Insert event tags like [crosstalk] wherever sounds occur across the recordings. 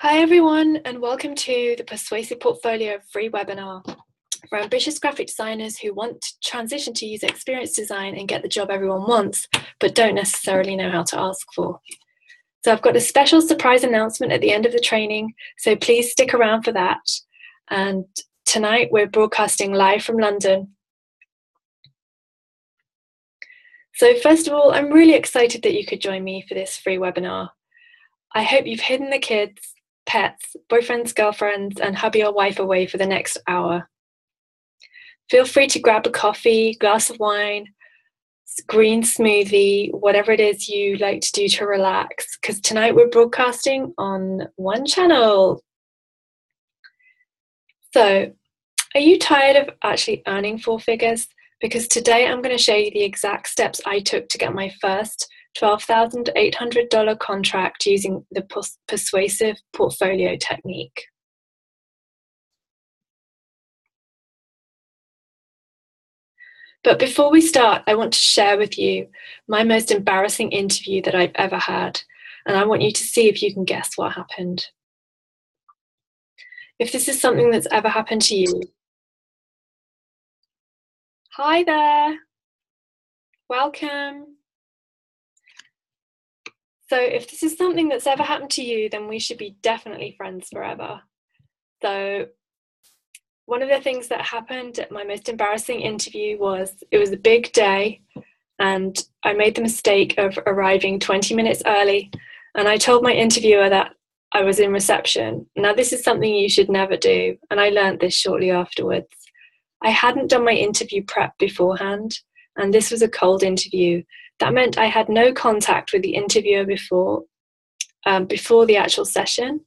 Hi, everyone, and welcome to the Persuasive Portfolio free webinar for ambitious graphic designers who want to transition to user experience design and get the job everyone wants, but don't necessarily know how to ask for. So, I've got a special surprise announcement at the end of the training, so please stick around for that. And tonight we're broadcasting live from London. So, first of all, I'm really excited that you could join me for this free webinar. I hope you've hidden the kids pets, boyfriends, girlfriends, and hubby or wife away for the next hour. Feel free to grab a coffee, glass of wine, green smoothie, whatever it is you like to do to relax, because tonight we're broadcasting on one channel. So, are you tired of actually earning four figures? Because today I'm going to show you the exact steps I took to get my first $12,800 contract using the persuasive portfolio technique. But before we start, I want to share with you my most embarrassing interview that I've ever had, and I want you to see if you can guess what happened. If this is something that's ever happened to you, hi there, welcome. So if this is something that's ever happened to you, then we should be definitely friends forever. So one of the things that happened at my most embarrassing interview was it was a big day and I made the mistake of arriving 20 minutes early and I told my interviewer that I was in reception. Now this is something you should never do and I learned this shortly afterwards. I hadn't done my interview prep beforehand and this was a cold interview that meant I had no contact with the interviewer before um, before the actual session,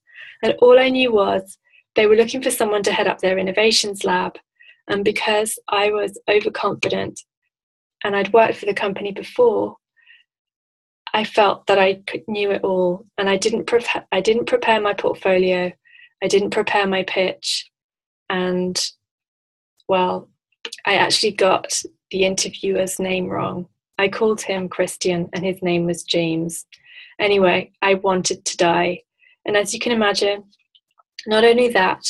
and all I knew was they were looking for someone to head up their innovations lab. And because I was overconfident and I'd worked for the company before, I felt that I knew it all, and I didn't prepare. I didn't prepare my portfolio. I didn't prepare my pitch, and well, I actually got the interviewer's name wrong. I called him Christian and his name was James. Anyway, I wanted to die. And as you can imagine, not only that,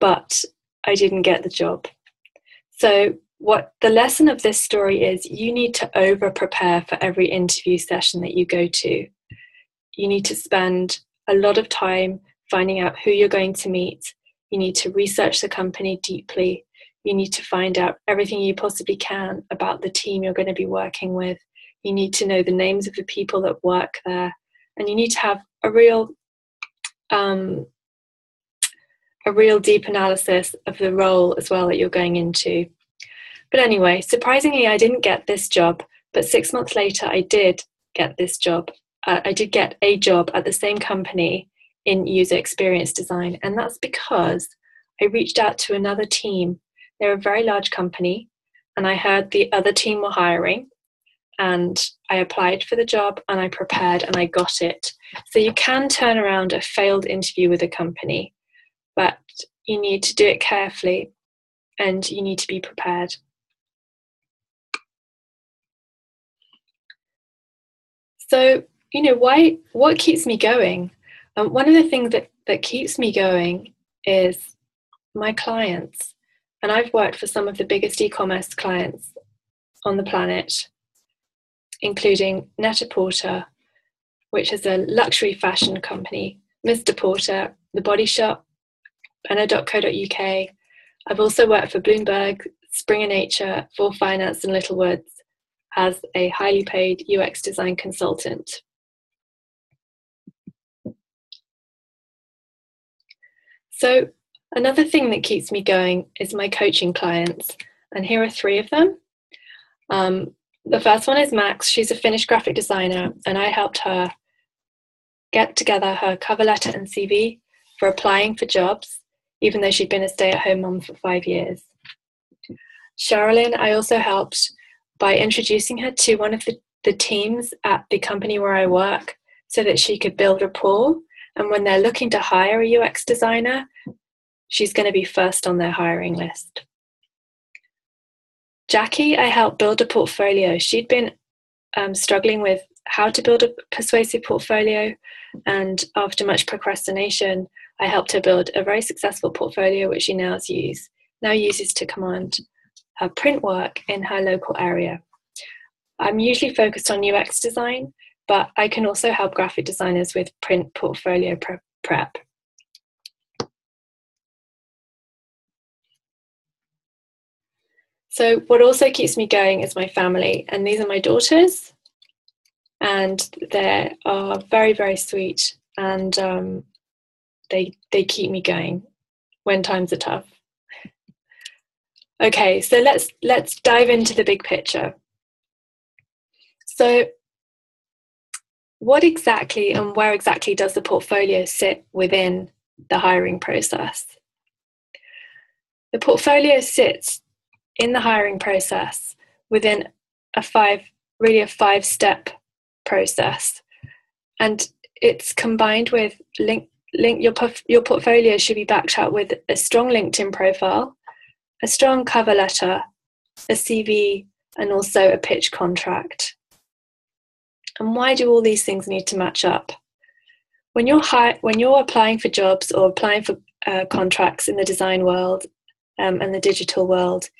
but I didn't get the job. So, what the lesson of this story is you need to over prepare for every interview session that you go to. You need to spend a lot of time finding out who you're going to meet. You need to research the company deeply you need to find out everything you possibly can about the team you're going to be working with. You need to know the names of the people that work there, and you need to have a real, um, a real deep analysis of the role as well that you're going into. But anyway, surprisingly, I didn't get this job, but six months later, I did get this job. Uh, I did get a job at the same company in user experience design, and that's because I reached out to another team they're a very large company, and I heard the other team were hiring, and I applied for the job and I prepared and I got it. So you can turn around a failed interview with a company, but you need to do it carefully and you need to be prepared. So, you know, why what keeps me going? Um, one of the things that, that keeps me going is my clients. And I've worked for some of the biggest e commerce clients on the planet, including Net-a-Porter, which is a luxury fashion company, Mr. Porter, The Body Shop, Banner.co.uk. I've also worked for Bloomberg, Springer Nature, For Finance, and Little Littlewoods as a highly paid UX design consultant. So, Another thing that keeps me going is my coaching clients, and here are three of them. Um, the first one is Max. She's a Finnish graphic designer, and I helped her get together her cover letter and CV for applying for jobs, even though she'd been a stay at home mom for five years. Sherilyn, I also helped by introducing her to one of the, the teams at the company where I work so that she could build rapport. And when they're looking to hire a UX designer, she's going to be first on their hiring list. Jackie, I helped build a portfolio. She'd been um, struggling with how to build a persuasive portfolio, And after much procrastination, I helped her build a very successful portfolio, which she now uses now uses to command her print work in her local area. I'm usually focused on UX design, but I can also help graphic designers with print portfolio prep. So, what also keeps me going is my family, and these are my daughters, and they are very, very sweet, and um, they they keep me going when times are tough. Okay, so let's let's dive into the big picture. So, what exactly and where exactly does the portfolio sit within the hiring process? The portfolio sits in the hiring process within a five really a five step process. And it's combined with link link your your portfolio should be backed up with a strong linkedin profile a strong cover letter a cv and also a pitch contract. And why do all these things need to match up? When you're hi- when you're applying for jobs or applying for uh, contracts in the design world um, and the digital world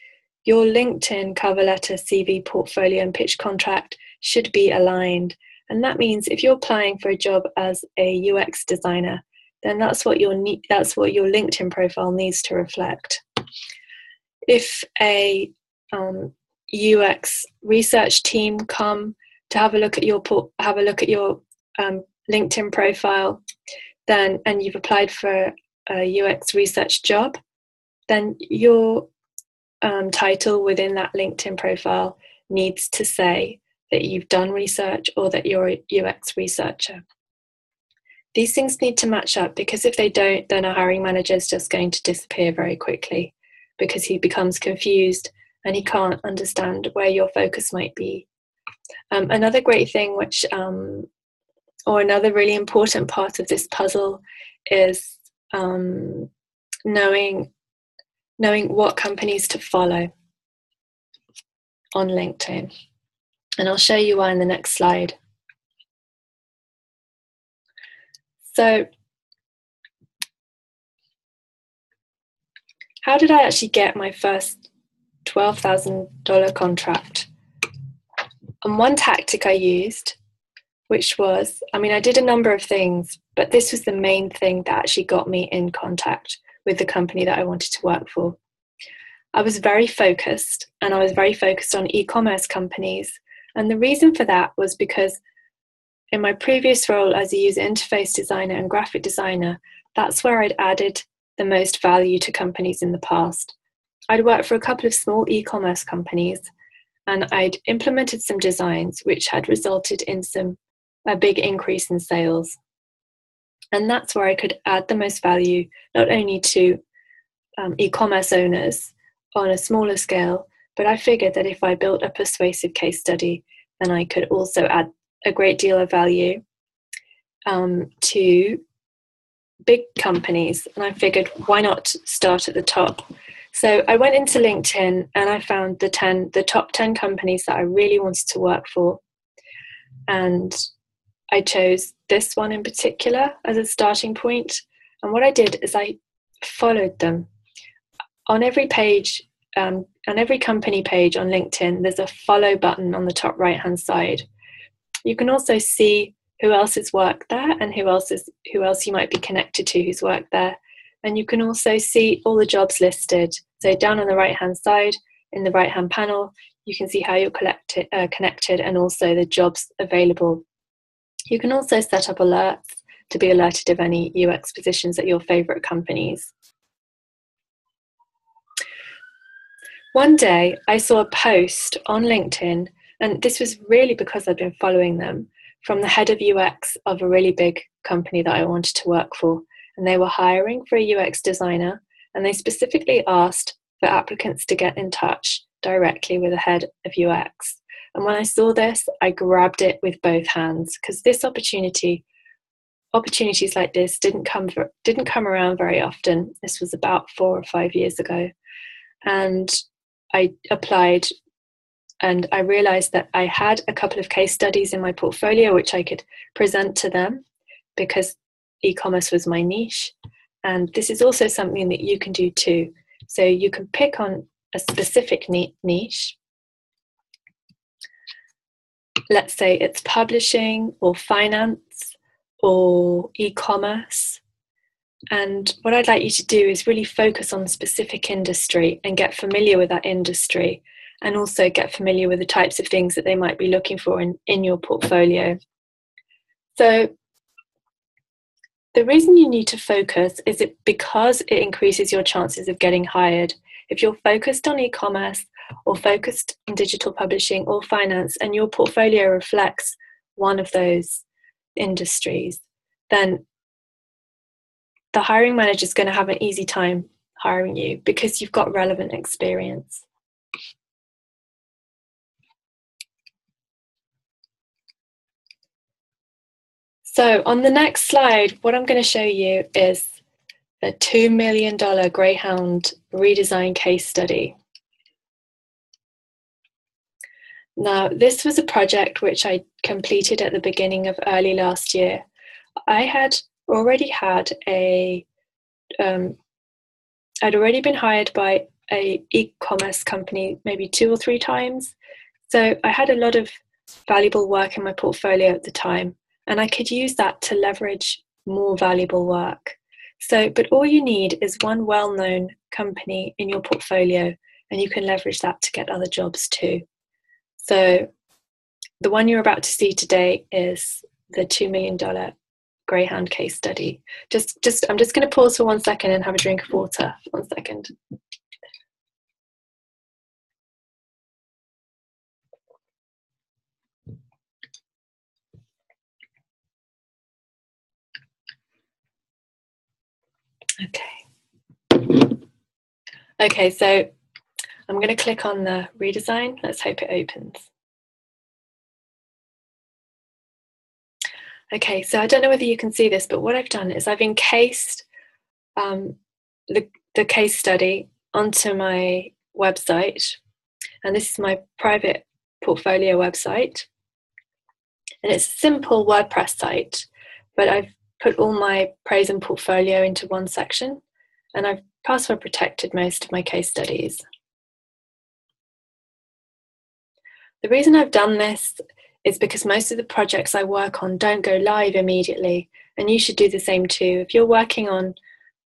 your LinkedIn cover letter, CV, portfolio, and pitch contract should be aligned. And that means if you're applying for a job as a UX designer, then that's what your that's what your LinkedIn profile needs to reflect. If a um, UX research team come to have a look at your have a look at your um, LinkedIn profile, then and you've applied for a UX research job, then your um, title within that LinkedIn profile needs to say that you've done research or that you're a UX researcher. These things need to match up because if they don't, then a hiring manager is just going to disappear very quickly because he becomes confused and he can't understand where your focus might be. Um, another great thing, which, um, or another really important part of this puzzle, is um, knowing knowing what companies to follow on LinkedIn. And I'll show you why in the next slide. So, how did I actually get my first $12,000 contract? And one tactic I used, which was I mean, I did a number of things, but this was the main thing that actually got me in contact with the company that I wanted to work for. I was very focused and I was very focused on e commerce companies. And the reason for that was because in my previous role as a user interface designer and graphic designer, that's where I'd added the most value to companies in the past. I'd worked for a couple of small e commerce companies and I'd implemented some designs which had resulted in some a big increase in sales. And that's where I could add the most value, not only to um, e commerce owners on a smaller scale, but I figured that if I built a persuasive case study, then I could also add a great deal of value um, to big companies. And I figured, why not start at the top? So I went into LinkedIn and I found the 10, the top 10 companies that I really wanted to work for. And I chose this one in particular as a starting point. And what I did is I followed them. On every page, um, on every company page on LinkedIn, there's a follow button on the top right hand side. You can also see who else has worked there and who else is who else you might be connected to who's worked there. And you can also see all the jobs listed. So down on the right hand side, in the right hand panel, you can see how you're collected, uh, connected and also the jobs available you can also set up alerts to be alerted of any UX positions at your favorite companies. One day I saw a post on LinkedIn, and this was really because I'd been following them from the head of UX of a really big company that I wanted to work for. And they were hiring for a UX designer, and they specifically asked for applicants to get in touch directly with the head of UX. And when I saw this, I grabbed it with both hands because this opportunity, opportunities like this didn't come didn't come around very often. This was about four or five years ago, and I applied, and I realised that I had a couple of case studies in my portfolio which I could present to them, because e-commerce was my niche. And this is also something that you can do too. So you can pick on a specific niche let's say it's publishing or finance or e-commerce and what I'd like you to do is really focus on specific industry and get familiar with that industry and also get familiar with the types of things that they might be looking for in, in your portfolio. So the reason you need to focus is it because it increases your chances of getting hired. If you're focused on e-commerce or focused on digital publishing or finance and your portfolio reflects one of those industries, then the hiring manager is going to have an easy time hiring you because you've got relevant experience. So on the next slide, what I'm going to show you is the $2 million Greyhound redesign case study. Now, this was a project which I completed at the beginning of early last year. I had already had a, um, I'd already been hired by a e-commerce company maybe two or three times. So I had a lot of valuable work in my portfolio at the time and I could use that to leverage more valuable work. So, but all you need is one well known company in your portfolio, and you can leverage that to get other jobs too. So, the one you're about to see today is the $2 million Greyhound case study. Just, just, I'm just going to pause for one second and have a drink of water. One second. Okay. Okay, so I'm going to click on the redesign. Let's hope it opens. Okay, so I don't know whether you can see this, but what I've done is I've encased um, the, the case study onto my website. And this is my private portfolio website. And it's a simple WordPress site, but I've put all my praise and portfolio into one section, and I've password protected most of my case studies. The reason I've done this is because most of the projects I work on don't go live immediately, and you should do the same too. If you're working on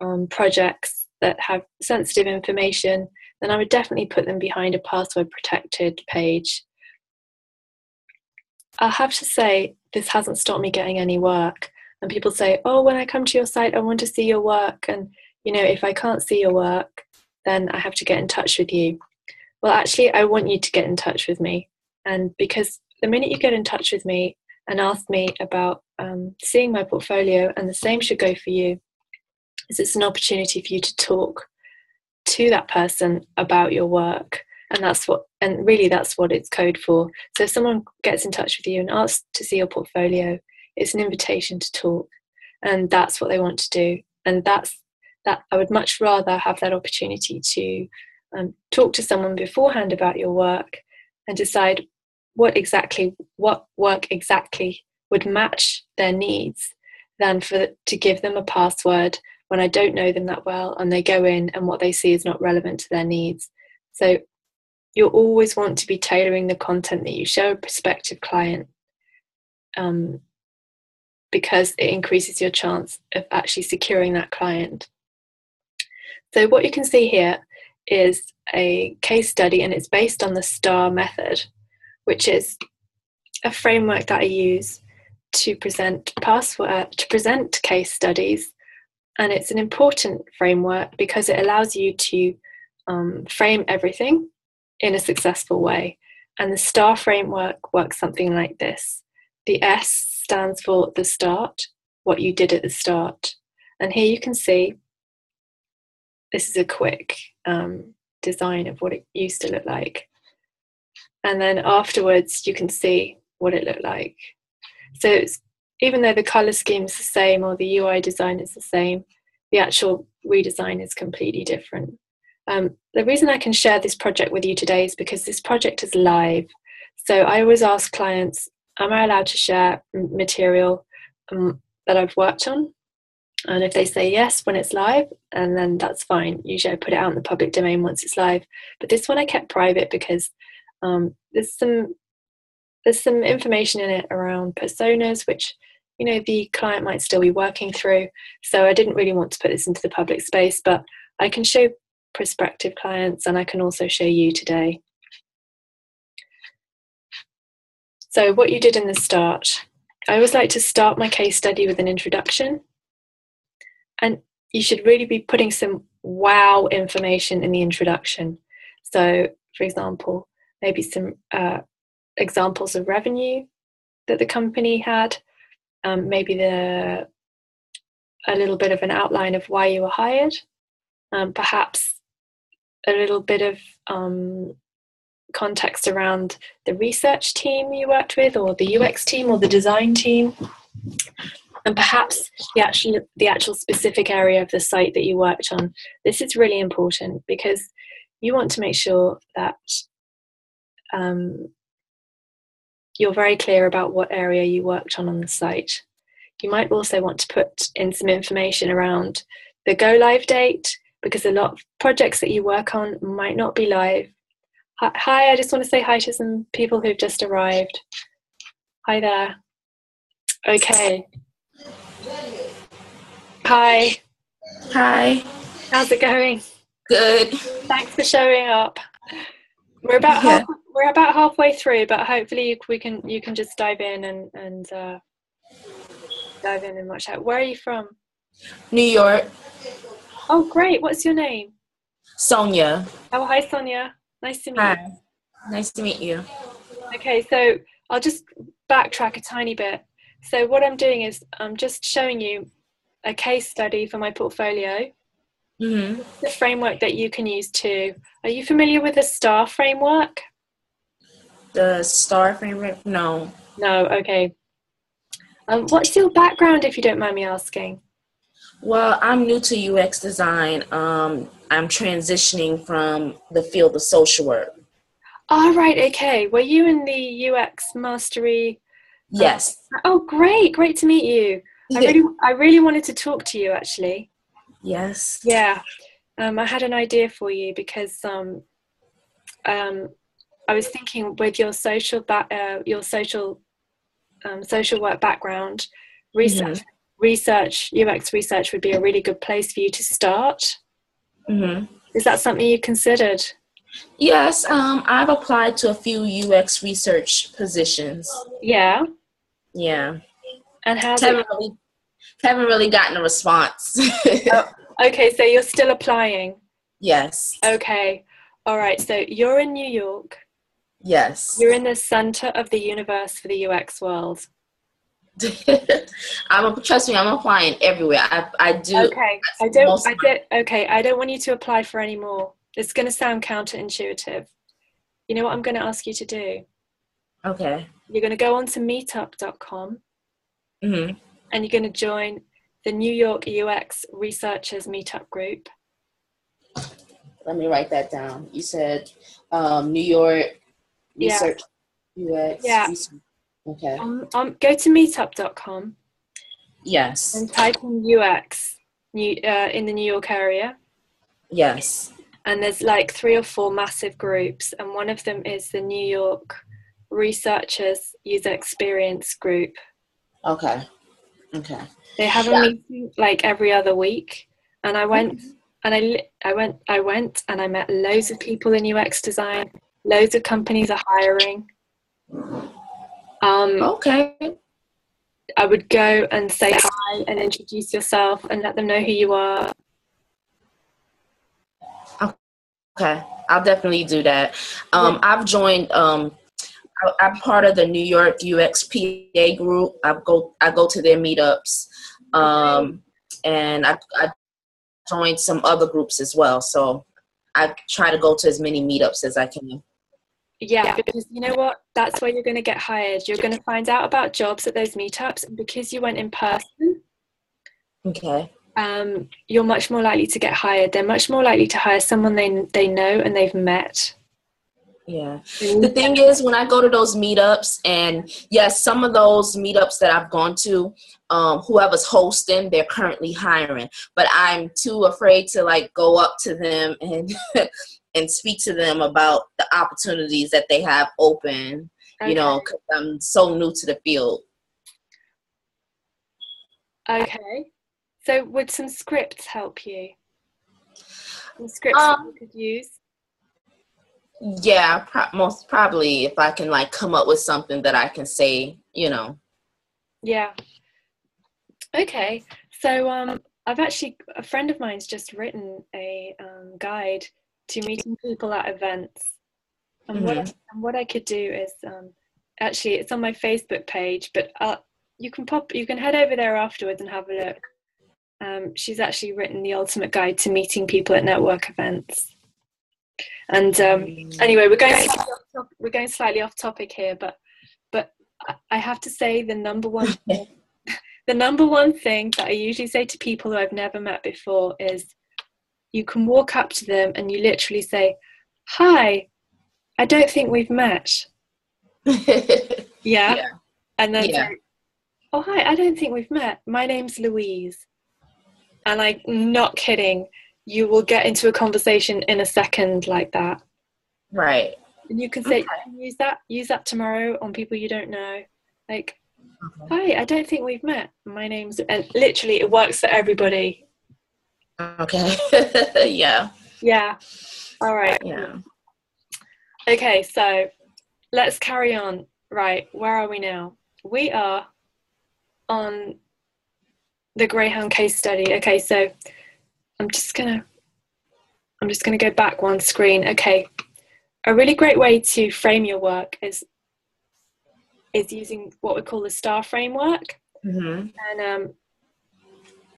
um, projects that have sensitive information, then I would definitely put them behind a password protected page. I have to say, this hasn't stopped me getting any work and people say oh when i come to your site i want to see your work and you know if i can't see your work then i have to get in touch with you well actually i want you to get in touch with me and because the minute you get in touch with me and ask me about um, seeing my portfolio and the same should go for you is it's an opportunity for you to talk to that person about your work. And that's what and really that's what it's code for. So if someone gets in touch with you and asks to see your portfolio it's an invitation to talk. And that's what they want to do. And that's that i would much rather have that opportunity to um, talk to someone beforehand about your work and decide what exactly what work exactly would match their needs than for to give them a password when i don't know them that well and they go in and what they see is not relevant to their needs so you'll always want to be tailoring the content that you show a prospective client um, because it increases your chance of actually securing that client. So, what you can see here is a case study, and it's based on the STAR method, which is a framework that I use to present password to present case studies, and it's an important framework because it allows you to um, frame everything in a successful way. And the STAR framework works something like this: the S stands for the start, what you did at the start. And here you can see this is a quick um, design of what it used to look like. And then afterwards, you can see what it looked like. So even though the color scheme is the same or the UI design is the same, the actual redesign is completely different. Um, the reason I can share this project with you today is because this project is live. So I always ask clients am I allowed to share material um, that I've worked on. And if they say yes when it's live, and then that's fine. Usually I put it out in the public domain once it's live. But this one I kept private because um, there's some there's some information in it around personas, which you know the client might still be working through. So I didn't really want to put this into the public space, but I can show prospective clients and I can also show you today. So what you did in the start, I always like to start my case study with an introduction. And you should really be putting some wow information in the introduction. So, for example, maybe some uh, examples of revenue that the company had, um, maybe the a little bit of an outline of why you were hired, um, perhaps a little bit of um, context around the research team you worked with, or the UX team, or the design team, and perhaps the actual the actual specific area of the site that you worked on. This is really important because you want to make sure that um, you're very clear about what area you worked on on the site. You might also want to put in some information around the go live date because a lot of projects that you work on might not be live. Hi, I just want to say hi to some people who've just arrived. Hi there. Okay. Hi. Hi. How's it going? Good. Thanks for showing up. We're about yeah. half, we're about halfway through, but hopefully we can you can just dive in and and uh, dive in and watch out. Where are you from? New York. Oh, great! What's your name? Sonia. Oh, hi, Sonia. Nice to meet hi. you. Nice to meet you. Okay, so I'll just backtrack a tiny bit. So what I'm doing is I'm just showing you a case study for my portfolio Mm-hmm. The framework that you can use too. Are you familiar with the STAR framework? The STAR framework? No. No, okay. Um, what's your background, if you don't mind me asking? Well, I'm new to UX design. Um, I'm transitioning from the field of social work. All oh, okay. Were you in the UX mastery? Yes. oh, great! Great to meet you. I really, I really wanted to talk to you actually. Yes. Yeah. Um, I had an idea for you because um, um, I was thinking with your social ba- uh, your social um, social work background, research mm-hmm. research UX research would be a really good place for you to start. Mm-hmm. Is that something you considered? Yes, um, I've applied to a few UX research positions. Yeah. Yeah. And how? Haven't really, haven't really gotten a response. [laughs] oh, okay, so you're still applying. Yes. Okay. All right. So you're in New York. Yes. You're in the center of the universe for the UX world. [laughs] I'm a, trust me, I'm applying everywhere. I, I do. Okay. I don't. I don't. Okay. I don't want you to apply for any more. It's going to sound counterintuitive. You know what I'm going to ask you to do? Okay. You're going to go on to meetup.com mm-hmm. and you're going to join the New York UX Researchers Meetup Group. Let me write that down. You said um, New York Research yeah. UX. Yeah. Research. Okay. Um, um, go to meetup.com. Yes. And type in UX new, uh, in the New York area. Yes. And there's like three or four massive groups, and one of them is the New York Researchers User Experience Group. Okay. Okay. They have a meeting like every other week, and I went and I I went I went and I met loads of people in UX design. Loads of companies are hiring. Um, okay. I would go and say hi and introduce yourself and let them know who you are. Okay, I'll definitely do that. Um, yeah. I've joined um, I'm part of the New York UXPA group. I go I go to their meetups, um, and I, I joined some other groups as well. So I try to go to as many meetups as I can. Yeah, because you know what? That's where you're going to get hired. You're going to find out about jobs at those meetups, and because you went in person, okay, um, you're much more likely to get hired. They're much more likely to hire someone they they know and they've met Yeah. The thing is, when I go to those meetups, and yes, some of those meetups that I've gone to, um, whoever's hosting, they're currently hiring, but I'm too afraid to like go up to them and [laughs] and speak to them about the opportunities that they have open. Okay. You know, because I'm so new to the field. Okay. So, would some scripts help you? Some scripts um, you could use? Yeah, pro- most probably if I can like come up with something that I can say, you know. Yeah. Okay. So um I've actually a friend of mine's just written a um, guide to meeting people at events. And mm-hmm. what I, and what I could do is um actually it's on my Facebook page, but uh, you can pop you can head over there afterwards and have a look. Um, she's actually written the ultimate guide to meeting people at network events. And um, anyway, we're going we're going slightly off topic here, but but I have to say the number one [laughs] thing, [laughs] the number one thing that I usually say to people who I've never met before is you can walk up to them and you literally say, "Hi, I don't think we've met." [laughs] yeah? yeah? and then yeah. say, "Oh hi, I don't think we've met. My name's Louise," and I'm not kidding you will get into a conversation in a second like that. Right. And you can say, okay. use that, use that tomorrow on people you don't know. Like, okay. hi, I don't think we've met. My name's, and literally it works for everybody. Okay. [laughs] yeah. Yeah. All right. Yeah. Okay, so let's carry on. Right, where are we now? We are on the Greyhound case study. Okay, so I'm just gonna I'm just gonna go back one screen. Okay. A really great way to frame your work is is using what we call the STAR framework. Mm-hmm. And um,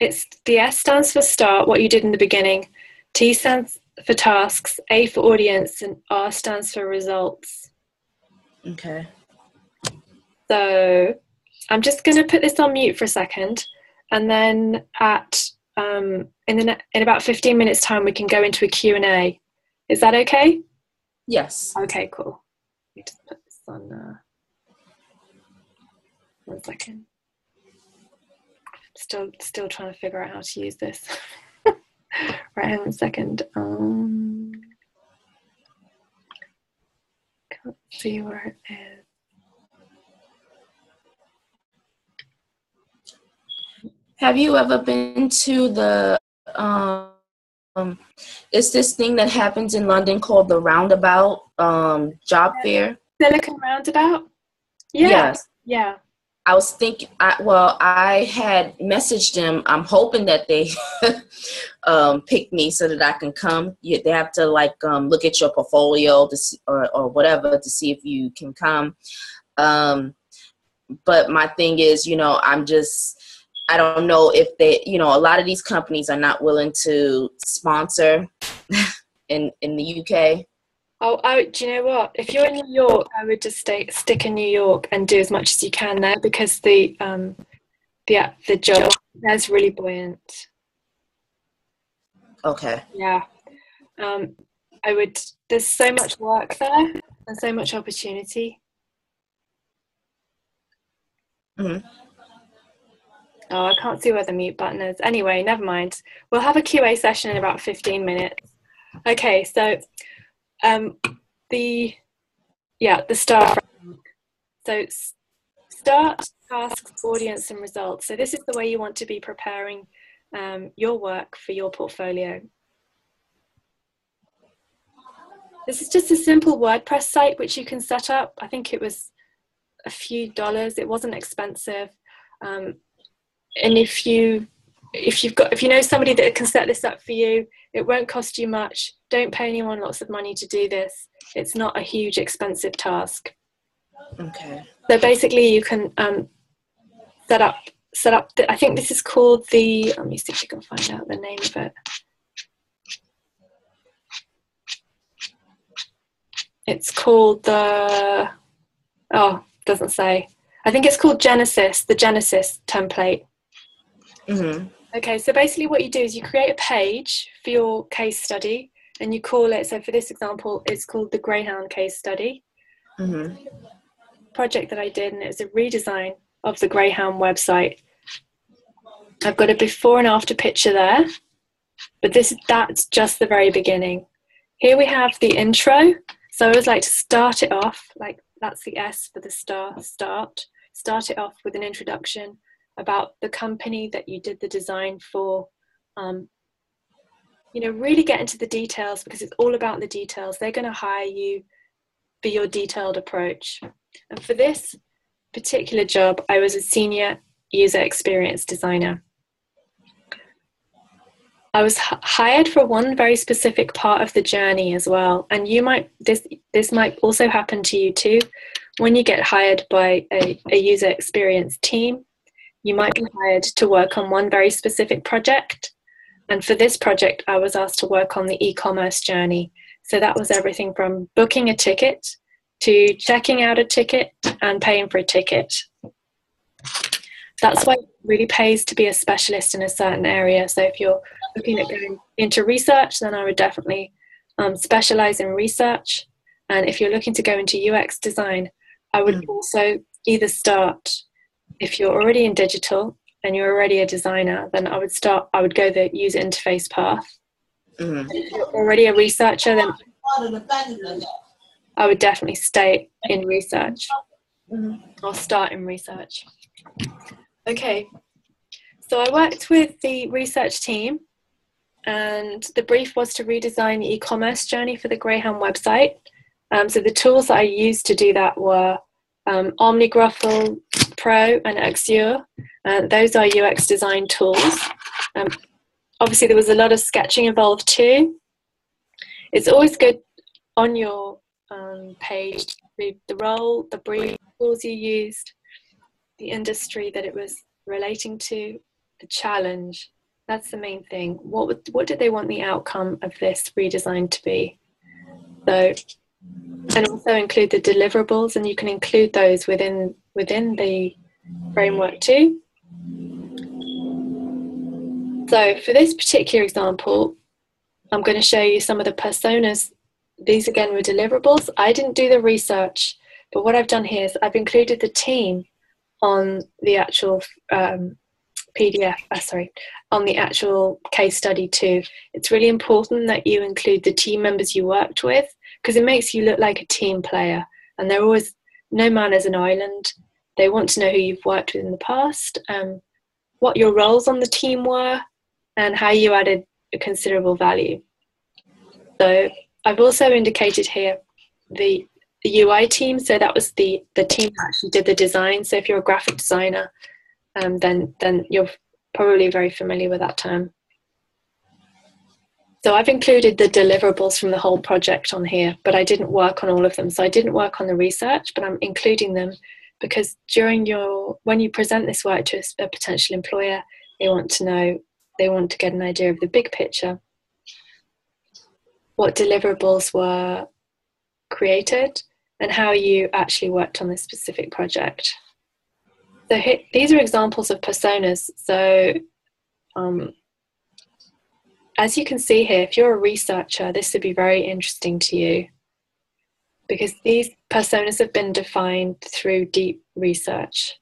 it's the S stands for start, what you did in the beginning. T stands for tasks, A for audience, and R stands for results. Okay. So I'm just going to put this on mute for a second, and then at um, in the ne- in about 15 minutes time we can go into a q&a is that okay yes okay cool let me just put this on uh, one second still still trying to figure out how to use this [laughs] right hang on a second um can't see where it is Have you ever been to the um it's this thing that happens in London called the roundabout um job fair? Silicon Roundabout? Yeah. Yes. Yeah. I was thinking, I, well, I had messaged them. I'm hoping that they [laughs] um, pick me so that I can come. You, they have to like um, look at your portfolio to see, or, or whatever to see if you can come. Um, but my thing is, you know, I'm just I don't know if they, you know, a lot of these companies are not willing to sponsor [laughs] in in the UK. Oh, I, do you know what? If you're in New York, I would just stay, stick in New York and do as much as you can there because the um, the the job there's really buoyant. Okay. Yeah. Um, I would. There's so much work there and so much opportunity. Mm-hmm. Oh, I can't see where the mute button is. Anyway, never mind. We'll have a QA session in about 15 minutes. Okay, so um, the, yeah, the STAR So start, tasks, audience, and results. So this is the way you want to be preparing um, your work for your portfolio. This is just a simple WordPress site which you can set up. I think it was a few dollars. It wasn't expensive. Um, and if you if you've got if you know somebody that can set this up for you it won't cost you much. Don't pay anyone lots of money to do this. It's not a huge expensive task. Okay. So basically you can um, set up set up the, i think this is called the let me see if you can find out the name of it. It's called the oh doesn't say. I think it's called genesis the genesis template. Mm-hmm. Okay, so basically, what you do is you create a page for your case study. and you call it. So for this example, it's called the Greyhound Case Study. Mm-hmm. Project that I did, and it was a redesign of the Greyhound website. I've got a before and after picture there, but this that's just the very beginning. Here we have the intro. So I always like to start it off like that's the S for the star start. Start it off with an introduction about the company that you did the design for. Um, you know, really get into the details because it's all about the details. They're going to hire you for your detailed approach. And for this particular job, I was a senior user experience designer. I was hired for one very specific part of the journey as well, and you might this this might also happen to you too. When you get hired by a, a user experience team, you might be hired to work on one very specific project. And for this project, I was asked to work on the e-commerce journey. So that was everything from booking a ticket to checking out a ticket and paying for a ticket. That's why it really pays to be a specialist in a certain area. So if you're looking at going into research, then I would definitely um, specialize in research. And if you're looking to go into UX design, I would mm. also either start, if you're already in digital and you're already a designer, then I would start, I would go the user interface path. Mm. If you're already a researcher, then I would definitely stay in research mm. or start in research. Okay, so I worked with the research team and the brief was to redesign the e-commerce journey for the Greyhound website. Um, so the tools that I used to do that were um, OmniGraffle Pro and Axure. Uh, those are UX design tools. Um, obviously, there was a lot of sketching involved too. It's always good on your um, page read the role, the brief, tools you used, the industry that it was relating to, the challenge, that's the main thing. What would, what did they want the outcome of this redesign to be? So, and also include the deliverables, and you can include those within within the framework too. So for this particular example, I'm going to show you some of the personas. These again were deliverables. I didn't do the research, but what I've done here is I've included the team on the actual um, PDF, uh, sorry, on the actual case study too. It's really important that you include the team members you worked with because it makes you look like a team player. And they're always, no man is an island. They want to know who you've worked with in the past, um, what your roles on the team were, and how you added a considerable value. So I've also indicated here the, the UI team. So that was the, the team that actually did the design. So if you're a graphic designer, um, then then you're probably very familiar with that term. So I've included the deliverables from the whole project on here, but I didn't work on all of them. So I didn't work on the research, but I'm including them because during your when you present this work to a, potential employer, they want to know, they want to get an idea of the big picture. What deliverables were created and how you actually worked on this specific project. So these are examples of personas. So um, as you can see here, if you're a researcher, this would be very interesting to you because these personas have been defined through deep research.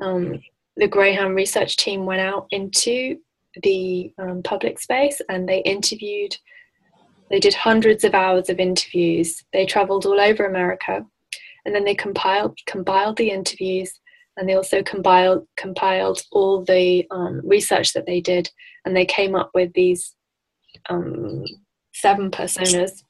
Um, the Greyhound research team went out into the um, public space and they interviewed, they did hundreds of hours of interviews. They traveled all over America and then they compiled, compiled the interviews and they also compiled compiled all the um, research that they did, and they came up with these um, seven personas.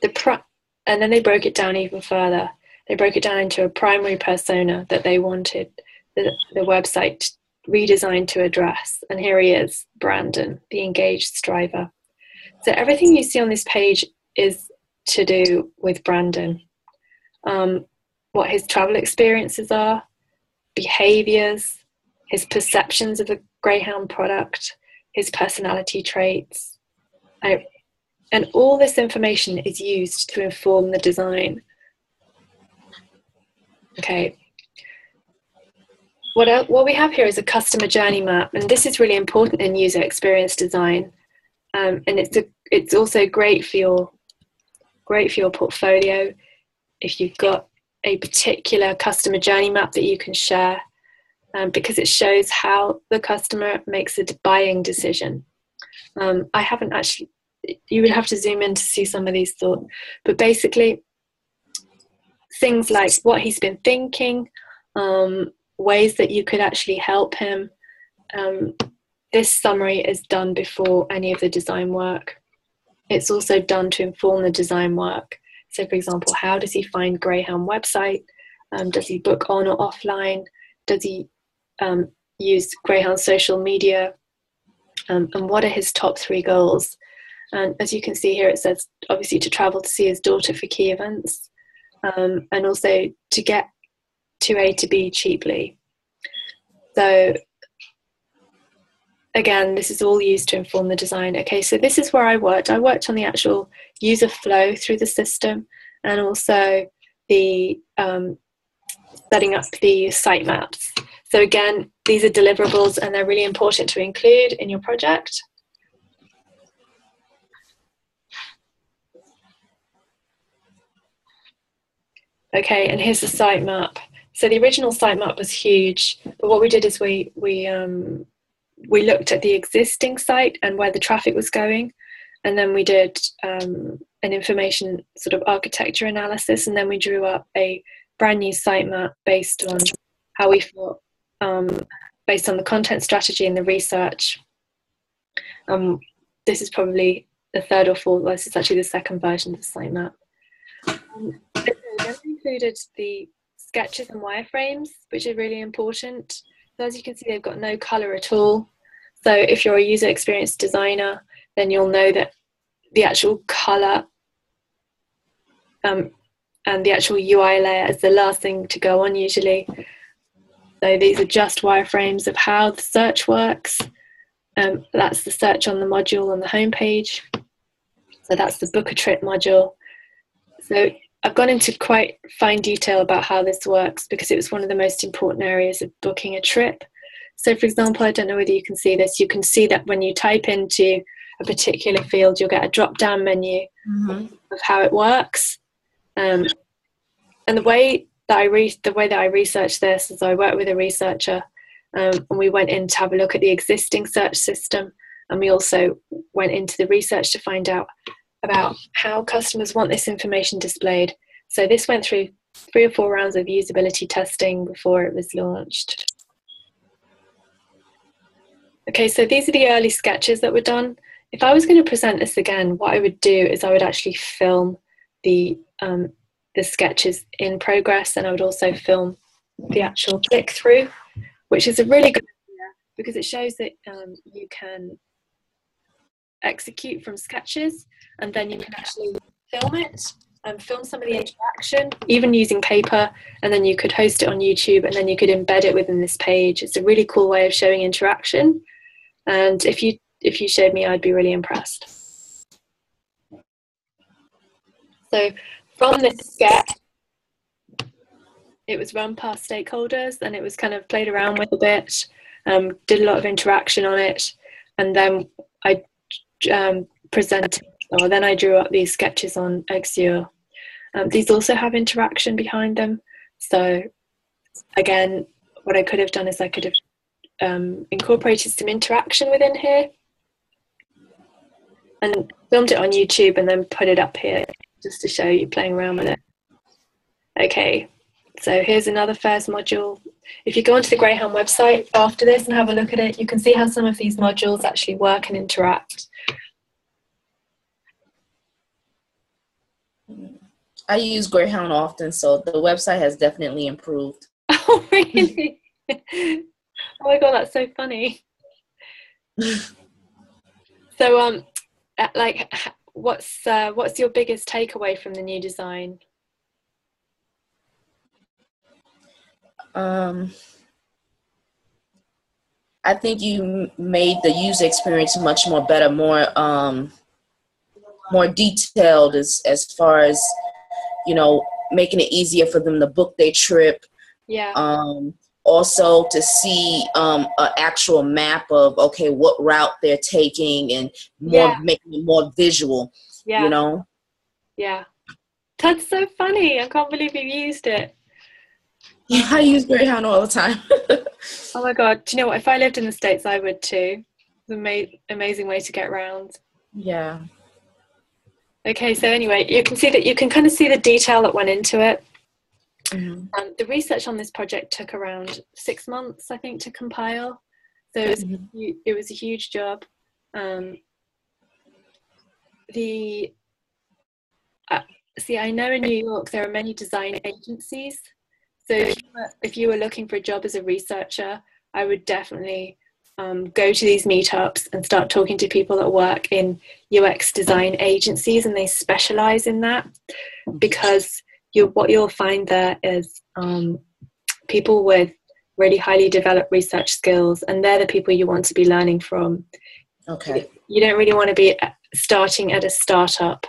The pri- and then they broke it down even further. They broke it down into a primary persona that they wanted the, the website redesigned to address. And here he is, Brandon, the engaged striver. So everything you see on this page is to do with Brandon. Um, what his travel experiences are, behaviors, his perceptions of Greyhound product, his personality traits. I, and all this information is used to inform the design. Okay. What, what we have here is a customer journey map, and this is really important in user experience design. um, and it's a, it's also great for your great for your portfolio if you've got a particular customer journey map that you can share um, because it shows how the customer makes a buying decision. Um, I haven't actually, you would have to zoom in to see some of these thoughts, but basically, things like what he's been thinking, um, ways that you could actually help him. Um, this summary is done before any of the design work. It's also done to inform the design work. So, for example, how does he find Greyhound website? Um, does he book on or offline? Does he um, use Greyhound social media? Um, and what are his top three goals? And as you can see here, it says obviously to travel to see his daughter for key events, um, and also to get to A to B cheaply. So again, this is all used to inform the design. Okay, so this is where I worked. I worked on the actual user flow through the system and also the um, setting up the sitemaps. So again, these are deliverables and they're really important to include in your project. Okay, and here's the sitemap. So the original sitemap was huge, but what we did is we we um, we looked at the existing site and where the traffic was going, and then we did um, an information sort of architecture analysis, and then we drew up a brand new sitemap based on how we thought, um, based on the content strategy and the research. Um, this is probably the third or fourth. This is actually the second version of the sitemap. Um, then included the sketches and wireframes, which are really important. So as you can see, they've got no color at all. So if you're a user experience designer, then you'll know that the actual color um, and the actual UI layer is the last thing to go on usually. So these are just wireframes of how the search works. Um, that's the search on the module on the home page. So that's the book a trip module. So I've gone into quite fine detail about how this works because it was one of the most important areas of booking a trip. So, for example, I don't know whether you can see this. You can see that when you type into a particular field, you'll get a drop down menu mm-hmm. of how it works. Um, and the way that I re- the way that I researched this is I worked with a researcher, um, and we went in to have a look at the existing search system, and we also went into the research to find out about how customers want this information displayed. So this went through three or four rounds of usability testing before it was launched. Okay, so these are the early sketches that were done. If I was going to present this again, what I would do is I would actually film the um, the sketches in progress, and I would also film the actual click through, which is a really good idea because it shows that um, you can execute from sketches, and then you can actually film it and film some of the interaction, even using paper, and then you could host it on YouTube, and then you could embed it within this page. It's a really cool way of showing interaction and if you if you showed me, I'd be really impressed. So from this sketch, it was run past stakeholders and it was kind of played around with a bit, um, did a lot of interaction on it, and then I um, presented, or then I drew up these sketches on Axure. Um, these also have interaction behind them. So again, what I could have done is I could have um, incorporated some interaction within here and filmed it on YouTube and then put it up here just to show you playing around with it. Okay, so here's another first module. If you go onto the Greyhound website after this and have a look at it, you can see how some of these modules actually work and interact. I use Greyhound often, so the website has definitely improved. [laughs] Oh, really? Oh my god, that's so funny. [laughs] so, um, uh, like, what's uh, what's your biggest takeaway from the new design? Um, I think you made the user experience much more better, more um, more detailed as as far as you know, making it easier for them to book their trip. Yeah. Um, also to see um, an actual map of okay what route they're taking and more Yeah. making it more visual Yeah. you know Yeah. That's so funny. I can't believe you've used it. yeah [laughs] i use greyhound all the time [laughs] Oh my god. Do you know what? If I lived in the States, I would too. It's an ama- amazing way to get around. yeah Okay, so anyway, you can see that you can kind of see the detail that went into it. Mhm. Um, the research on this project took around six months, I think, to compile. So it was, Mhm. it was a huge job. Um, the uh, see, I know in New York there are many design agencies. So if you, were, if you were looking for a job as a researcher, I would definitely um, go to these meetups and start talking to people that work in UX design agencies, and they specialize in that because you what you'll find there is um, people with really highly developed research skills, and they're the people you want to be learning from. okay You don't really want to be uh, starting at a startup.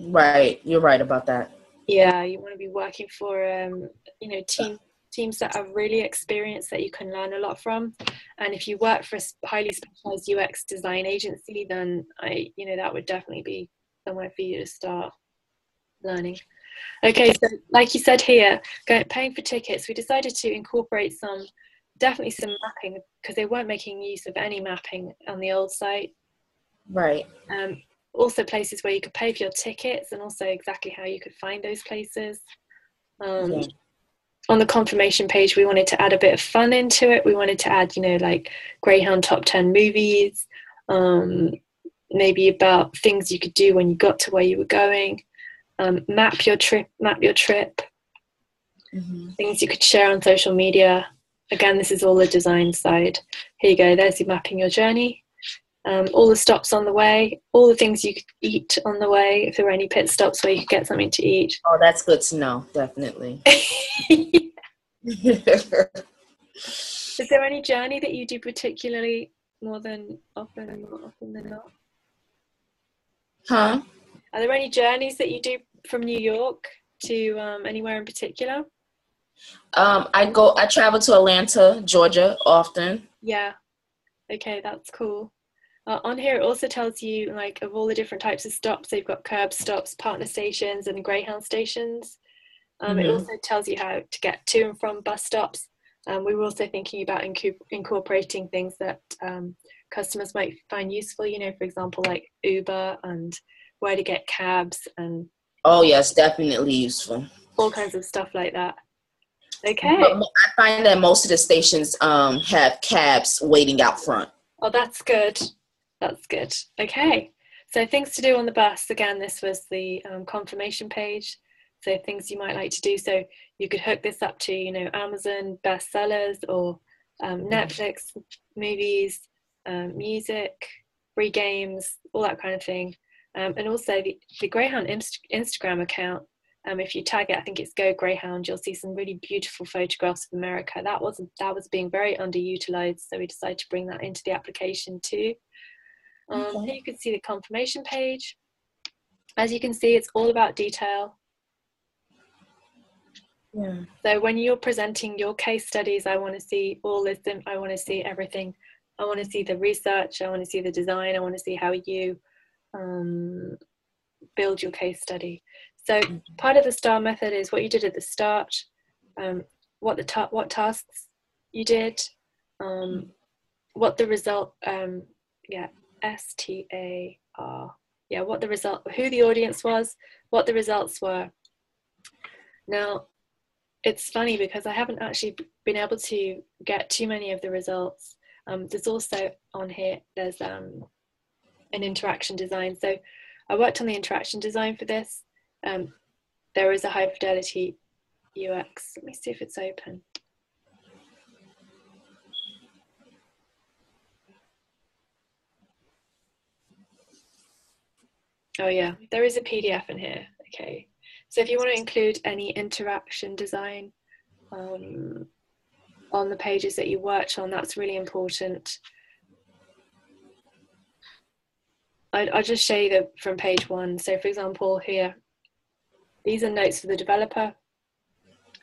right you're right about that Yeah, you want to be working for um, you know team teams that are really experienced that you can learn a lot from. And if you work for a highly specialized UX design agency, then I you know that would definitely be somewhere for you to start learning. Okay, so like you said here, going, paying for tickets, we decided to incorporate some, definitely some mapping because they weren't making use of any mapping on the old site. right Um, also, places where you could pay for your tickets and also exactly how you could find those places. Um, Yeah. On the confirmation page, we wanted to add a bit of fun into it. We wanted to add, you know, like Greyhound top 10 movies, um, maybe about things you could do when you got to where you were going. Um, map your trip, map your trip, Mhm. things you could share on social media. Again, this is all the design side. Here you go, there's you mapping your journey. Um, all the stops on the way, all the things you could eat on the way, if there were any pit stops where you could get something to eat. oh that's good to know definitely [laughs] [laughs] is there any journey that you do particularly more than often, more often than not? huh Are there any journeys that you do from New York to um, anywhere in particular? um i go i travel to atlanta georgia often Yeah. Okay, that's cool. Uh, on here, it also tells you like of all the different types of stops. They've got curb stops, partner stations, and Greyhound stations. Um, It Mhm. also tells you how to get to and from bus stops. Um, we were also thinking about inco- incorporating things that um, customers might find useful. You know, for example, like Uber and where to get cabs and oh yes definitely useful all kinds of stuff like that. Okay. But I find that most of the stations um, have cabs waiting out front. Oh, that's good. That's good. Okay. So things to do on the bus. Again, this was the um, confirmation page. So things you might like to do. So you could hook this up to, you know, Amazon bestsellers or um, Netflix movies, um, music, free games, all that kind of thing. Um, and also the, the Greyhound Inst- Instagram account. Um, if you tag it, I think it's Go Greyhound. You'll see some really beautiful photographs of America. That wasn't that was being very underutilized, so we decided to bring that into the application too. Um, Okay. Here you can see the confirmation page. As you can see, it's all about detail. Yeah. So when you're presenting your case studies, I want to see all this. I want to see everything. I want to see the research. I want to see the design. I want to see how you um, build your case study. So part of the STAR method is what you did at the start, um, what the ta- what tasks you did, um, what the result. Um, yeah, S T A R. Yeah, what the result, who the audience was, what the results were. Now, it's funny because I haven't actually been able to get too many of the results. Um, there's also on here, there's um, an interaction design. So I worked on the interaction design for this. Um, there is a high fidelity UX. Let me see if it's open. Oh yeah, there is a PDF in here. Okay. So if you want to include any interaction design um, on the pages that you worked on, that's really important. I, I'll just show you the, from page one. So for example, here, these are notes for the developer.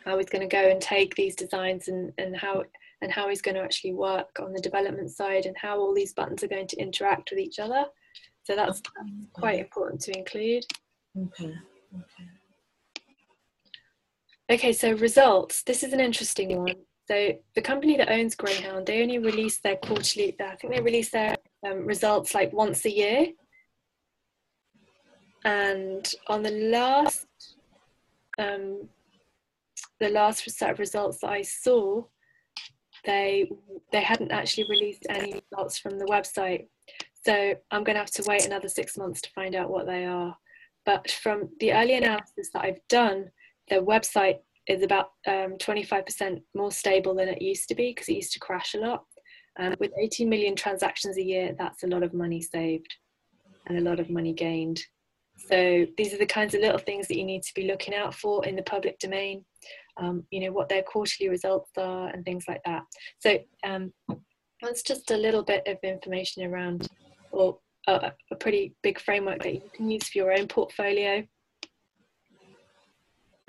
how he's going to go and take these designs and, and how and how he's going to actually work on the development side and how all these buttons are going to interact with each other. So that's, that's quite important to include. Okay. Okay. Okay, so results. This is an interesting one. So the company that owns Greyhound, they only release their quarterly. I think they release their um, results like once a year. And on the last, um, the last set of results that I saw, they they hadn't actually released any results from the website. So I'm going to have to wait another six months to find out what they are. But from the early analysis that I've done, their website is about um, 25% more stable than it used to be because it used to crash a lot. Um, with 18 million transactions a year, that's a lot of money saved and a lot of money gained. So these are the kinds of little things that you need to be looking out for in the public domain. Um, you know what their quarterly results are and things like that. So um, that's just a little bit of information around, or a, a pretty big framework that you can use for your own portfolio.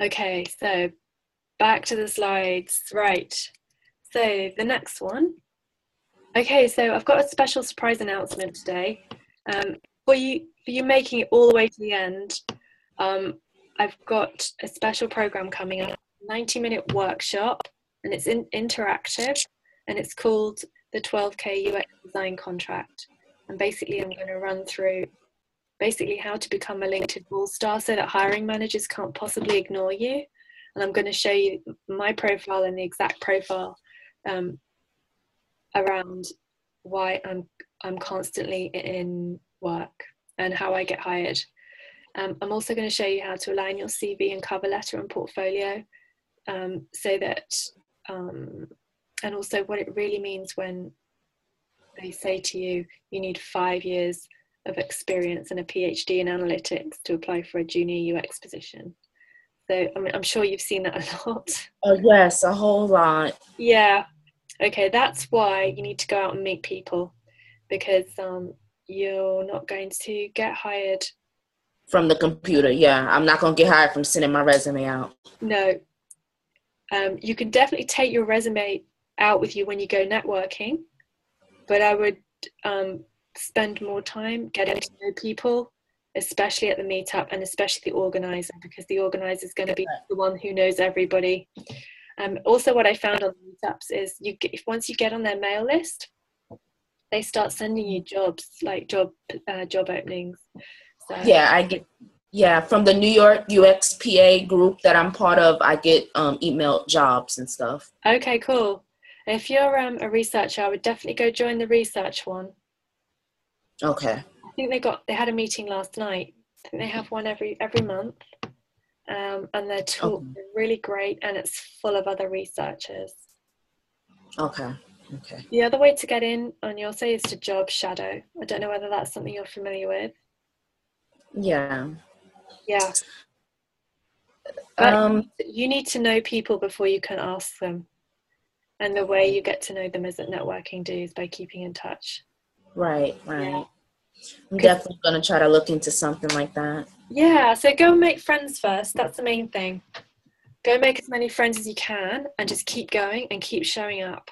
Okay, so back to the slides. Right. So the next one. Okay, so I've got a special surprise announcement today. Um, for you, for you making it all the way to the end, um, I've got a special program coming up, 90 minute workshop, and it's in, interactive, and it's called the 12K UX Design Contract. And basically, I'm going to run through basically how to become a LinkedIn All Star so that hiring managers can't possibly ignore you. And I'm going to show you my profile and the exact profile um, around why I'm I'm constantly in work and how I get hired. Um, I'm also going to show you how to align your CV and cover letter and portfolio um, so that, um, and also what it really means when they say to you, you need five years of experience and a PhD in analytics to apply for a junior UX position. So I mean, I'm sure you've seen that [laughs] a lot. Oh, yes, a whole lot. Yeah. Okay, that's why you need to go out and meet people because um, you're not going to get hired from the computer. Yeah, I'm not going to get hired from sending my resume out. No. Um, you can definitely take your resume out with you when you go networking, but I would um, spend more time getting to know people, especially at the meetup and especially the organizer, because the organizer is going to be the one who knows everybody. Um, also, what I found on the meetups is you get, once you get on their mail list, they start sending you jobs like job uh, job openings. So, yeah, I get yeah from the New York UXPA group that I'm part of. I get um, email jobs and stuff. Okay, cool. If you're um, a researcher, I would definitely go join the research one. Okay. I think they got they had a meeting last night. I think they have one every every month, um, and their talk okay. really great, and it's full of other researchers. Okay. Okay. The other way to get in on your say is to job shadow. I don't know whether that's something you're familiar with. Yeah. Yeah. But um, you need to know people before you can ask them. And the way you get to know them is at networking do is by keeping in touch. Right, right. Yeah. I'm definitely going to try to look into something like that. Yeah, so go make friends first. That's the main thing. Go make as many friends as you can and just keep going and keep showing up.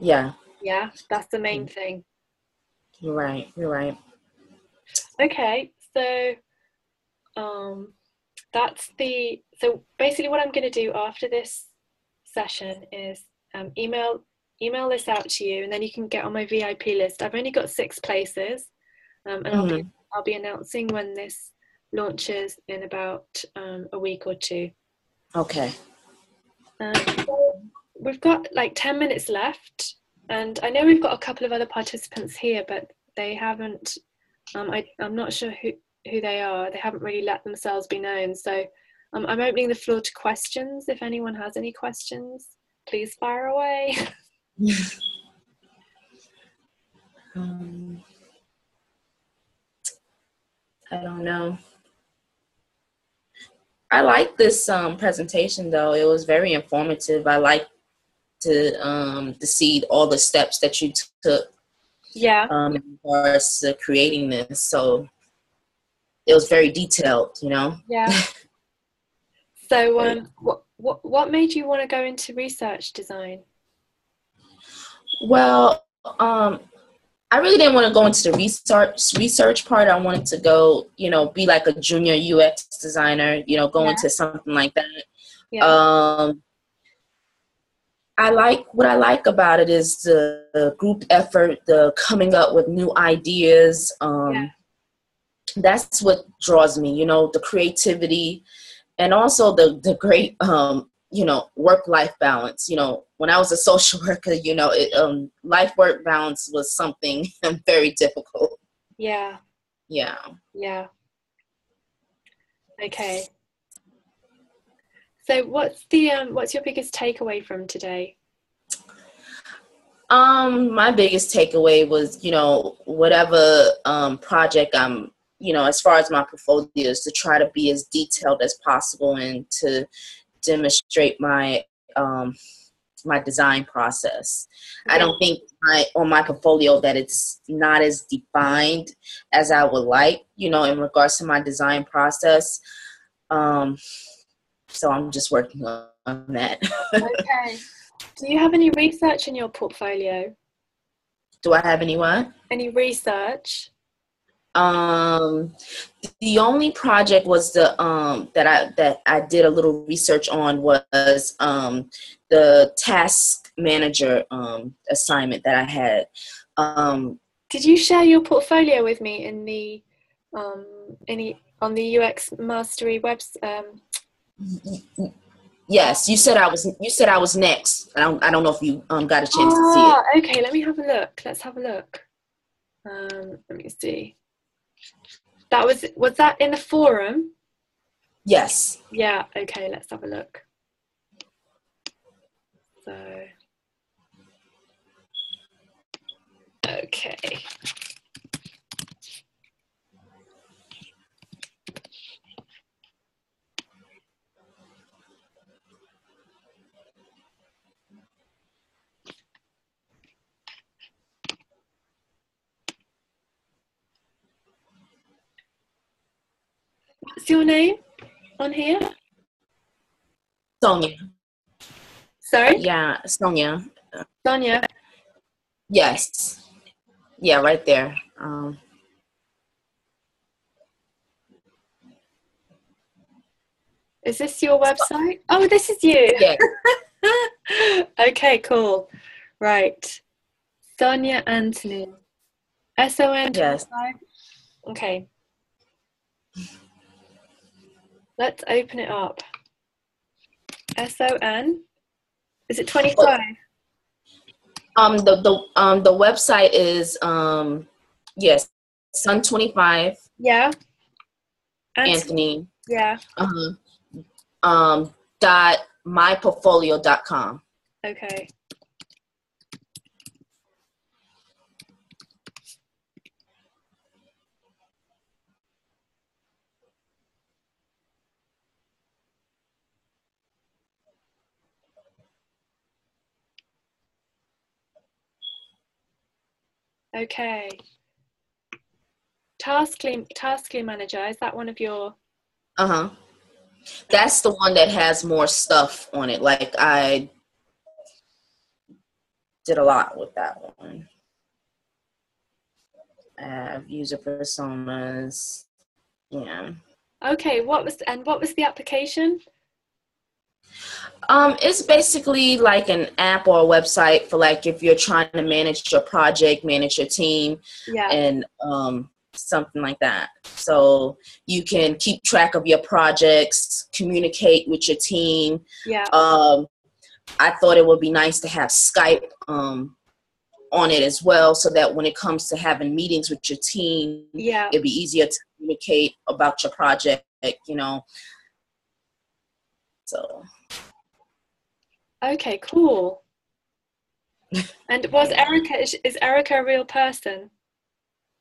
Yeah. Yeah, that's the main mm. thing. You're right. You're right. Okay, so um that's the so basically what I'm going to do after this session is um, email email this out to you and then you can get on my VIP list. I've only got six places um, and mm-hmm. I'll, be, mm-hmm. I'll be announcing when this launches in about um, a week or two. Okay. Um, so we've got like 10 minutes left and I know we've got a couple of other participants here but they haven't um, I, I'm not sure who, who they are. They haven't really let themselves be known. So um, I'm opening the floor to questions. If anyone has any questions, please fire away. [laughs] um, I don't know. I like this um, presentation though. It was very informative. I like to um, to see all the steps that you took. Yeah. Um, in regards to creating this, so it was very detailed. You know. Yeah. [laughs] so um, what what what made you want to go into research design? Well, um, I really didn't want to go into the research research part. I wanted to go, you know, be like a junior UX designer, you know, go yeah. into something like that. Yeah. Um, I like what I like about it is the, the group effort, the coming up with new ideas. Um, yeah. That's what draws me, you know, the creativity, and also the the great, um, you know, work life balance. You know, when I was a social [laughs] worker, you know, it, um, life work balance was something [laughs] very difficult. Yeah. Yeah. Yeah. Okay. So what's the um what's your biggest takeaway from today? Um my biggest takeaway was, you know, whatever um project I'm, you know, as far as my portfolio is to try to be as detailed as possible and to demonstrate my um my design process. I don't think my on my portfolio that it's not as defined as I would like, you know, in regards to my design process. Um, so I'm just working on that. okay. Do you have any research in your portfolio? Do I have any what? Any research? Um, the only project was the um that I that I did a little research on was um the task manager um assignment that I had. Um, did you share your portfolio with me in the um any on the UX Mastery webs um Yes, you said I was. You said I was next. I don't. I don't know if you um, got a chance to see it. Ah, okay, let me have a look. Let's have a look. Um, let me see. That was was that in the forum? Yes. Yeah, okay, let's have a look. So Okay. What's your name on here? Sonia. Sorry? Yeah, Sonia. Sonia. Yes. Yeah, right there. Um, is this your website? Oh, this is you. Yeah. [laughs] okay, cool. Right. Sonia Anthony. S O N. Yes. Okay. Let's open it up. S O N. Is it twenty five? Um, the the um the website is um yes, Sun twenty five. Yeah. Anthony. Anthony. Yeah. Uh-huh. Um dot myportfolio dot com. Okay. Okay. Taskly, Taskly Manager, is that one of your? Uh huh. That's the one that has more stuff on it. Like I did a lot with that one. I have user personas. Yeah. Okay. What was and what was the application? Um, it's basically like an app or a website for like if you're trying to manage your project, manage your team, yeah. and um, something like that. So you can keep track of your projects, communicate with your team. Yeah. Um, I thought it would be nice to have Skype um, on it as well, so that when it comes to having meetings with your team, yeah, it'd be easier to communicate about your project. You know. So Okay, cool. [laughs] and was Erica is, is, Erica a real person?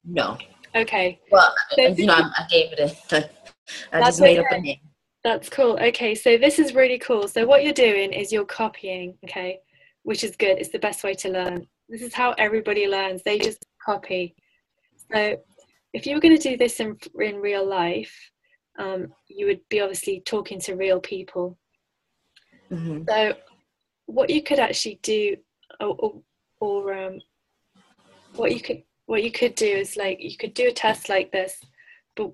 No. Okay. Well, so you know, I, gave it a. [laughs] I just made okay. up a name. That's cool. Okay, so this is really cool. So what you're doing is you're copying, okay, which is good. It's the best way to learn. This is how everybody learns. They just copy. So if you were going to do this in in real life, um, you would be obviously talking to real people Mm-hmm. So, what you could actually do, or, or, or um, what you could what you could do is like you could do a test like this, but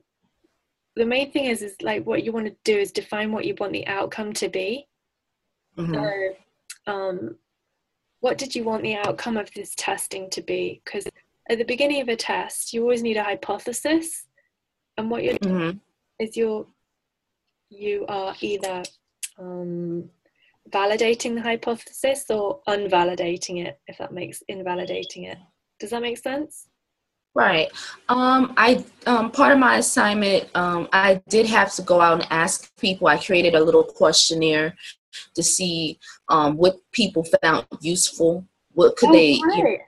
the main thing is is like what you want to do is define what you want the outcome to be. Mm-hmm. So, um, what did you want the outcome of this testing to be? Because at the beginning of a test, you always need a hypothesis, and what you're Mm-hmm. is you're you are either um, validating the hypothesis or unvalidating it. If that makes invalidating it. Does that make sense? Right. Um, I um, part of my assignment, um, I did have to go out and ask people. I created a little questionnaire to see um, what people found useful. What could Oh, they? great.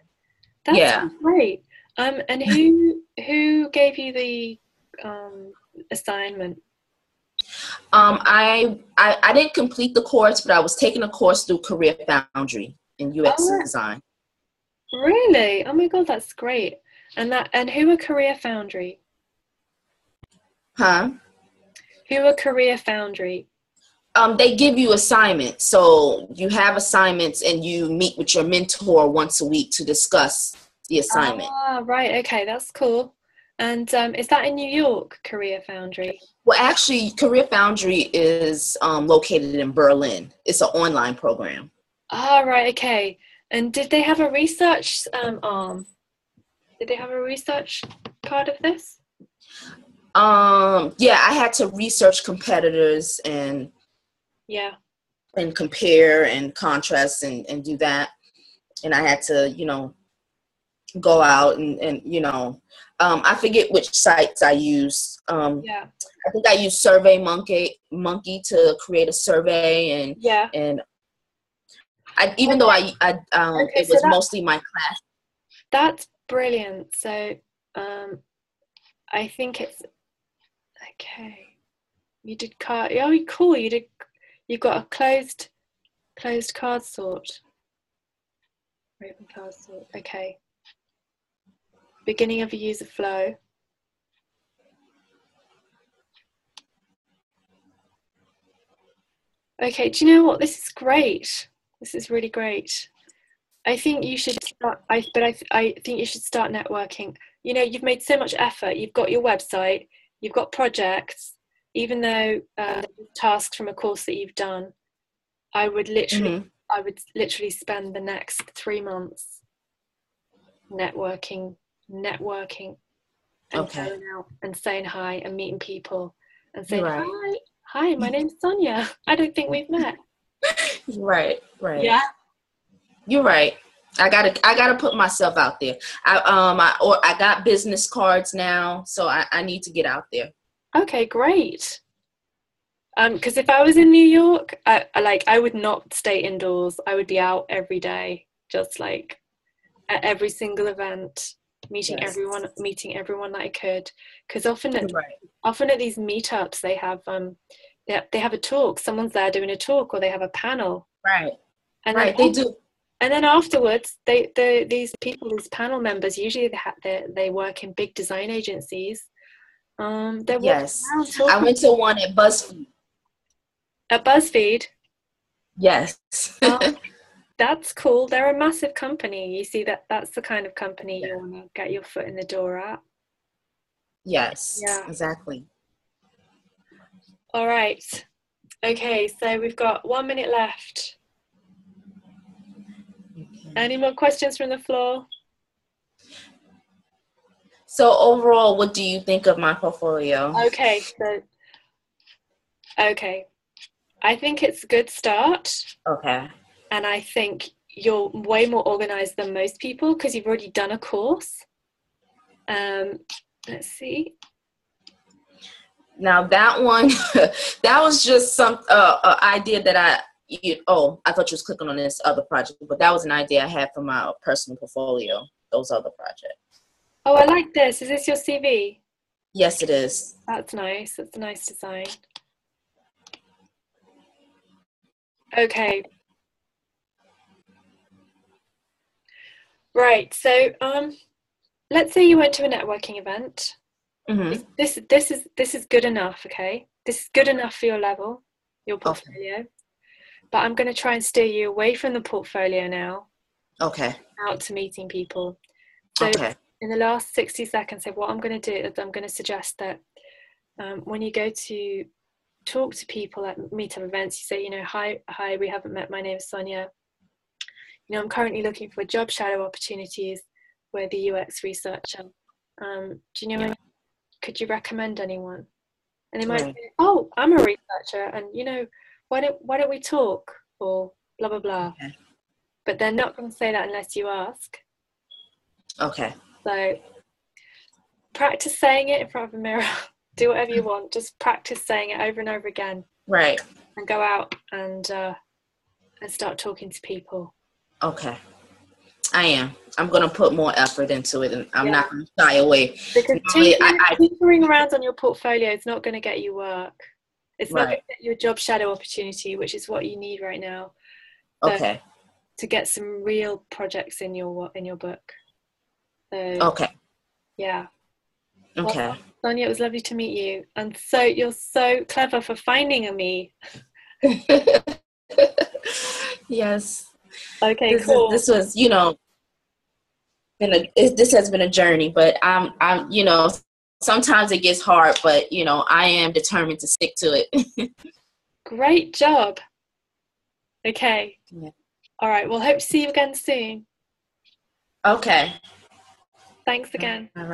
That's yeah. great. Um, and who who gave you the um, assignment? Um, I, I I didn't complete the course, but I was taking a course through Career Foundry in UX Oh. design. Really? Oh my god, that's great. And that and who are Career Foundry? Huh? Who are Career Foundry? Um, they give you assignments, so you have assignments, and you meet with your mentor once a week to discuss the assignment. Ah, right. Okay, that's cool. And um, is that in New York, Career Foundry? Well, actually, Career Foundry is um, located in Berlin. It's an online program. Ah, right. Okay. And did they have a research um, arm? Did they have a research part of this? Um, yeah, I had to research competitors and Yeah. and compare and contrast and, and do that. And I had to, you know, go out and, and you know, um, I forget which sites I used. Um, Yeah. I think I used Survey Monkey Monkey to create a survey and Yeah. and I even though I, I um, Okay, it was that- mostly my class. That's brilliant. So, um, I think it's okay. You did card. Oh, cool. You did. You got a closed, closed card sort. Open card sort. Okay. Beginning of a user flow. Okay. Do you know what? This is great. This is really great. I think you should start. I but I I think you should start networking. You know, you've made so much effort. You've got your website. You've got projects. Even though uh, tasks from a course that you've done, I would literally, Mhm. I would literally spend the next three months networking, networking, and Okay. going out and saying hi and meeting people and saying Right. hi. Hi, my name's Sonia. [laughs] I don't think we've met. [laughs] Right, right. Yeah. You're right. I gotta I gotta put myself out there. I um I or I got business cards now, so I, I need to get out there. Okay, great. Um, because if I was in New York, I, I like I would not stay indoors. I would be out every day, just like at every single event, meeting Yes. everyone, meeting everyone that I could. Because often at Right. often at these meetups, they have um, they have, they have a talk. Someone's there doing a talk, or they have a panel, Right. and right. then They do. and then afterwards, they the these people, these panel members, usually they ha- they they work in big design agencies. Um, they're Yes. I went to one at BuzzFeed. at BuzzFeed. Yes. Oh, that's cool. They're a massive company. You see that that's the kind of company you want to get your foot in the door at. yes. Yeah. Exactly. All right. Okay, so we've got one minute left. Okay. Any more questions from the floor? So overall, what do you think of my portfolio? Okay, so okay. I think it's a good start, Okay. And I think you're way more organized than most people because you've already done a course. Um, let's see. Now that one, [laughs] that was just some uh, uh, idea that I. You, oh, I thought you was clicking on this other project, but that was an idea I had for my personal portfolio. Those other projects. Oh, I like this. Is this your CV? Yes, it is. That's nice. That's a nice design. Okay. Right. So, um, let's say you went to a networking event. hmm This this is this is good enough. Okay, this is good enough for your level, your portfolio. but I'm going to try and steer you away from the portfolio now. Okay. Out to meeting people. So okay. in the last 60 seconds, so what I'm going to do is I'm going to suggest that um, when you go to talk to people at meetup events, you say, you know, hi, hi, we haven't met. My name is Sonia. You know, I'm currently looking for job shadow opportunities with the UX researcher. Um, do you know? Yeah. Could you recommend anyone? And they might right. say, "Oh, I'm a researcher, and you know, why don't why don't we talk?" Or blah blah blah. Okay. But they're not going to say that unless you ask. Okay. So practice saying it in front of a mirror. [laughs] Do whatever you want. Just practice saying it over and over again. Right. And go out and uh, and start talking to people. Okay. I am. I'm gonna put more effort into it, and I'm yeah. not gonna shy away. Because tinkering, around on your portfolio is not going to get you work. It's not right. going to get you a job shadow opportunity, which is what you need right now. So, okay. To get some real projects in your in your book. So, okay. Yeah. Okay. Well, Sonia, it was lovely to meet you, and so you're so clever for finding a me. [laughs] yes. Okay, this cool. Is, this was, you know, been a it, this has been a journey, but I'm I'm you know sometimes it gets hard, but you know I am determined to stick to it. [laughs] Great job. Okay. Yeah. All right. Well, hope to see you again soon. Okay. Thanks again. All right.